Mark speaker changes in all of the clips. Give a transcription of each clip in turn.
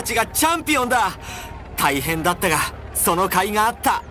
Speaker 1: たちがチャンピオンだ。大変だったがその甲斐があった。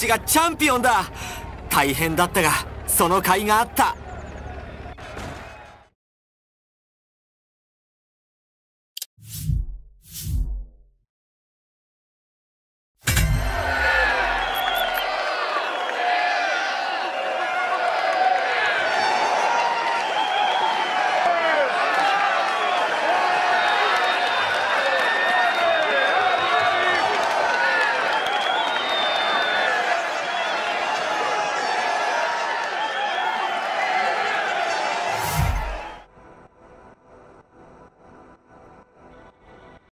Speaker 1: ちがチャンピオンだ。大変だったがその甲斐があった。